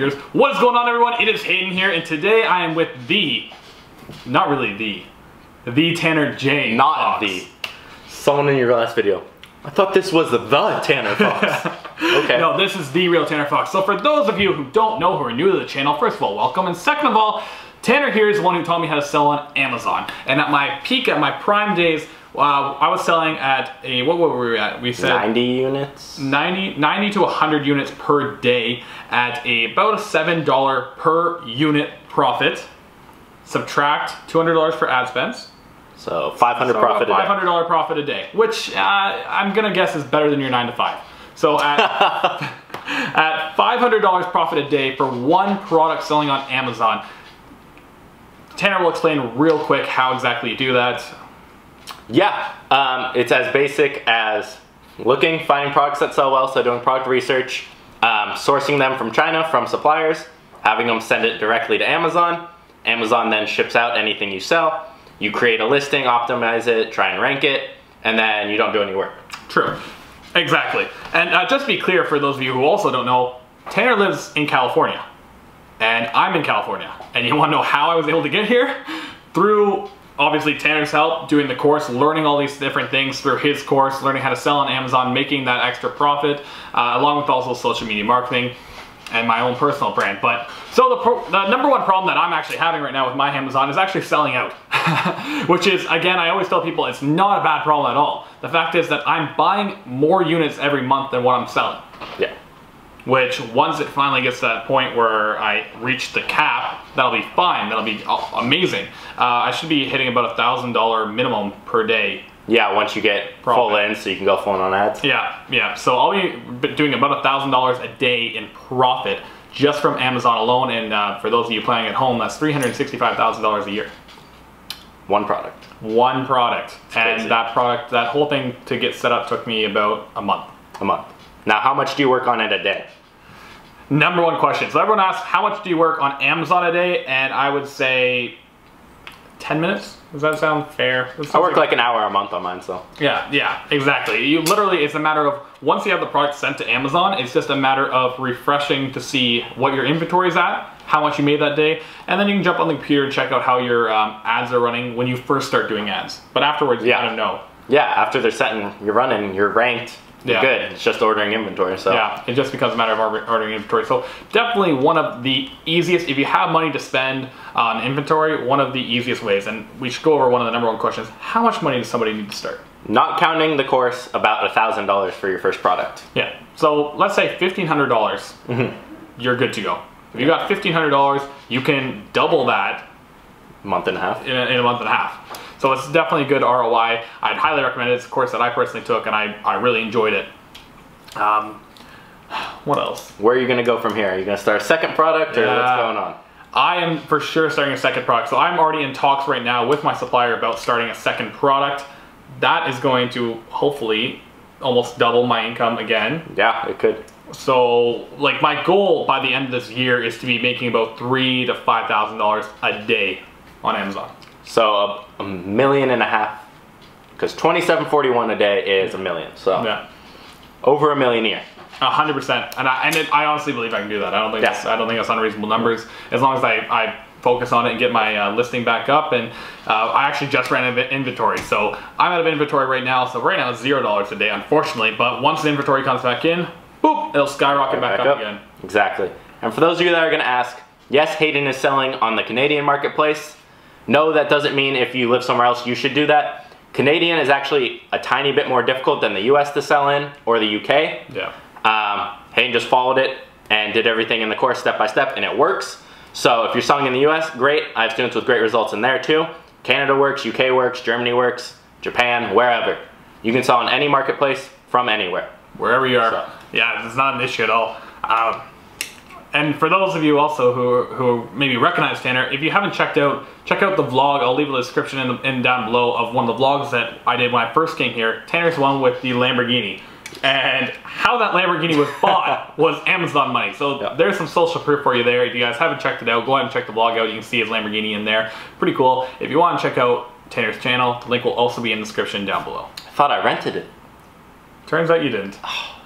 What is going on everyone? It is Hayden here and today I am with the, not really the, the Tanner J. Not Fox. the. Someone in your last video. I thought this was the, the Tanner Fox. okay. No, this is the real Tanner Fox. So for those of you who don't know who are new to the channel, first of all, welcome. And second of all, Tanner here is the one who taught me how to sell on Amazon. And at my peak, at my prime days, uh, I was selling at a, what were we at? We said 90 units. 90, 90 to 100 units per day at a, about a $7 per unit profit. Subtract $200 for ad spends. So 500 So profit a day. $500 profit a day, which uh, I'm gonna guess is better than your nine to five. So at, at $500 profit a day for one product selling on Amazon, Tanner will explain real quick how exactly you do that. Yeah, um, it's as basic as looking, finding products that sell well, so doing product research, um, sourcing them from China, from suppliers, having them send it directly to Amazon. Amazon then ships out anything you sell. You create a listing, optimize it, try and rank it, and then you don't do any work. True. Exactly. And uh, just to be clear for those of you who also don't know, Tanner lives in California. And I'm in California. And you want to know how I was able to get here? Through obviously Tanner's help, doing the course, learning all these different things through his course, learning how to sell on Amazon, making that extra profit, uh, along with also social media marketing and my own personal brand. But so the, pro- the number one problem that I'm actually having right now with my Amazon is actually selling out. Which is, again, I always tell people it's not a bad problem at all. The fact is that I'm buying more units every month than what I'm selling. Yeah. Which, once it finally gets to that point where I reach the cap, that'll be fine. That'll be amazing. Uh, I should be hitting about a thousand dollar minimum per day. Yeah, once you get full in, so you can go full in on ads. Yeah, yeah. So I'll be doing about a thousand dollars a day in profit just from Amazon alone. And uh, for those of you playing at home, that's three hundred sixty-five thousand dollars a year. One product. One product, and that product, that whole thing to get set up took me about a month. a month. Now, how much do you work on it a day? Number one question. So everyone asks, how much do you work on Amazon a day? And I would say 10 minutes. Does that sound fair? That I work like an hour a month on mine, so. Yeah, yeah, exactly. You literally, it's a matter of once you have the product sent to Amazon, it's just a matter of refreshing to see what your inventory is at, how much you made that day, and then you can jump on the computer and check out how your um, ads are running when you first start doing ads. But afterwards, you Yeah. kind of know. Yeah, after they're set and you're running, you're ranked, Yeah. good. It's just ordering inventory, so. Yeah, it just becomes a matter of ordering inventory. So definitely one of the easiest, if you have money to spend on inventory, one of the easiest ways. And we should go over one of the number one questions. How much money does somebody need to start? Not counting the course, about a thousand dollars for your first product. Yeah. So let's say fifteen hundred dollars. Mm-hmm. You're good to go. If you got fifteen hundred dollars, you can double that Month and a half. in a, in a month and a half. So it's definitely a good ROI. I'd highly recommend it. It's a course that I personally took, and I, I really enjoyed it. Um, what else? Where are you gonna go from here? Are you gonna start a second product or what's going on? I am for sure starting a second product. So I'm already in talks right now with my supplier about starting a second product. That is going to hopefully almost double my income again. Yeah, it could. So, like my goal by the end of this year is to be making about three to five thousand dollars a day on Amazon. So a, a million and a half, because twenty-seven forty-one a day is a million. So Yeah, over a million a year. a hundred percent. And I and it, I honestly believe I can do that. I don't think Yeah. that's, I don't think that's unreasonable numbers as long as I, I focus on it and get my uh, listing back up. And uh, I actually just ran inventory, so I'm out of inventory right now. So right now it's zero dollars a day, unfortunately. But once the inventory comes back in, boop, it'll skyrocket back, up, again. Exactly. And for those of you that are going to ask, yes, Hayden is selling on the Canadian marketplace. No, that doesn't mean if you live somewhere else you should do that. Canadian is actually a tiny bit more difficult than the US to sell in or the UK. Yeah. Um, Hayden just followed it and did everything in the course step by step and it works. So if you're selling in the US, great. I have students with great results in there too. Canada works, UK works, Germany works, Japan, wherever. You can sell in any marketplace from anywhere. wherever you are. So- Yeah, it's not an issue at all. Um, and for those of you also who who maybe recognize Tanner, if you haven't checked out, check out the vlog. I'll leave a description in, the, in down below of one of the vlogs that I did when I first came here. Tanner's one with the Lamborghini. And how that Lamborghini was bought was Amazon money. So Yeah. there's some social proof for you there. If you guys haven't checked it out, go ahead and check the vlog out. You can see his Lamborghini in there. Pretty cool. If you want to check out Tanner's channel, the link will also be in the description down below. I thought I rented it. Turns out you didn't. Oh.